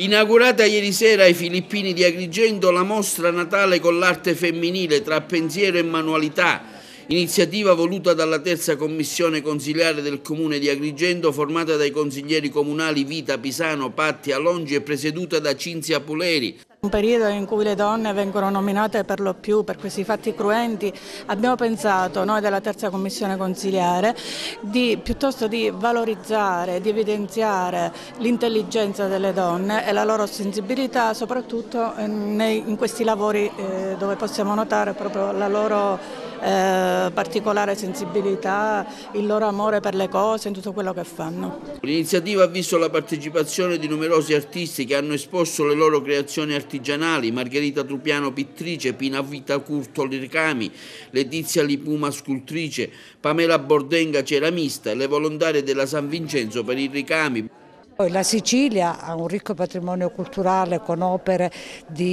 Inaugurata ieri sera ai Filippini di Agrigento la mostra Natale con l'arte femminile tra pensiero e manualità, iniziativa voluta dalla terza commissione consiliare del comune di Agrigento formata dai consiglieri comunali Vita, Pisano, Patti, Alongi e presieduta da Cinzia Puleri. Un periodo in cui le donne vengono nominate per lo più per questi fatti cruenti, abbiamo pensato, noi della terza commissione consiliare, di, piuttosto di valorizzare, di evidenziare l'intelligenza delle donne e la loro sensibilità, soprattutto in, in questi lavori eh, dove possiamo notare proprio la loro eh, particolare sensibilità, il loro amore per le cose, in tutto quello che fanno. L'iniziativa ha visto la partecipazione di numerosi artisti che hanno esposto le loro creazioni artigianali, Margherita Trupiano pittrice, Pina Vita Curto ricami, Letizia Lipuma scultrice, Pamela Bordenga ceramista e le volontarie della San Vincenzo per i ricami. La Sicilia ha un ricco patrimonio culturale con opere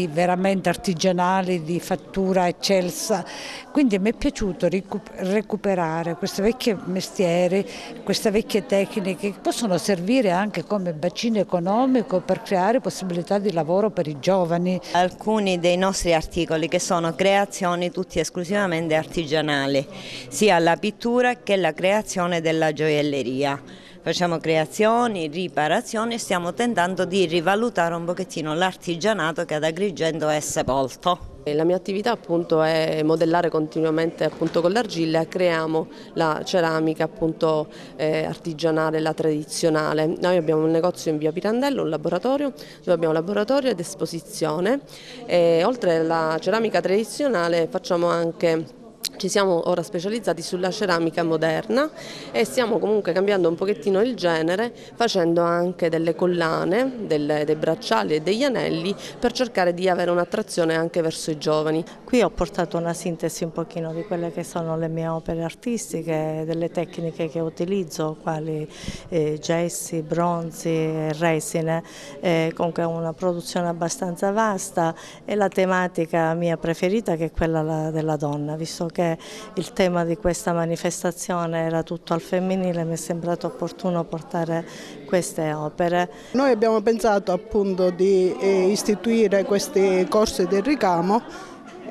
veramente artigianali, di fattura eccelsa, quindi mi è piaciuto recuperare questi vecchi mestieri, queste vecchie tecniche che possono servire anche come bacino economico per creare possibilità di lavoro per i giovani. Alcuni dei nostri articoli che sono creazioni tutti esclusivamente artigianali, sia la pittura che la creazione della gioielleria facciamo creazioni, riparazioni e stiamo tentando di rivalutare un pochettino l'artigianato che ad Agrigento è sepolto. La mia attività appunto è modellare continuamente appunto con l'argilla e creiamo la ceramica appunto eh, artigianale, la tradizionale. Noi abbiamo un negozio in via Pirandello, un laboratorio dove abbiamo laboratorio ed esposizione e oltre alla ceramica tradizionale facciamo anche ci siamo ora specializzati sulla ceramica moderna e stiamo comunque cambiando un pochettino il genere facendo anche delle collane, delle, dei bracciali e degli anelli per cercare di avere un'attrazione anche verso i giovani. Qui ho portato una sintesi un pochino di quelle che sono le mie opere artistiche, delle tecniche che utilizzo quali eh, gessi, bronzi, resine, eh, comunque una produzione abbastanza vasta e la tematica mia preferita che è quella della donna, visto che il tema di questa manifestazione era tutto al femminile, mi è sembrato opportuno portare queste opere. Noi abbiamo pensato appunto di eh, istituire questi corsi di ricamo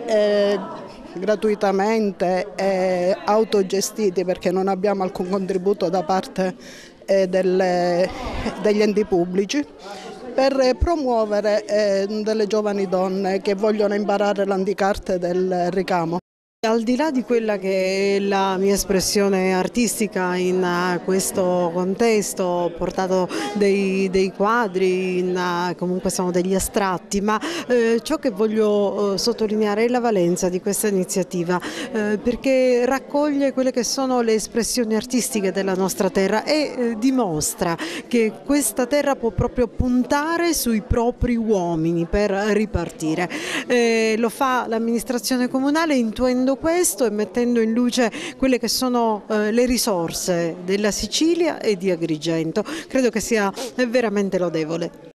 eh, gratuitamente e autogestiti perché non abbiamo alcun contributo da parte eh, delle, degli enti pubblici per promuovere eh, delle giovani donne che vogliono imparare l'anticarte del ricamo. Al di là di quella che è la mia espressione artistica in eh, questo contesto, ho portato dei, dei quadri, in, eh, comunque sono degli astratti, ma eh, ciò che voglio eh, sottolineare è la valenza di questa iniziativa, eh, perché raccoglie quelle che sono le espressioni artistiche della nostra terra e eh, dimostra che questa terra può proprio puntare sui propri uomini per ripartire. lo fa l'amministrazione comunale intuendo questo e mettendo in luce quelle che sono eh, le risorse della Sicilia e di Agrigento. Credo che sia veramente lodevole.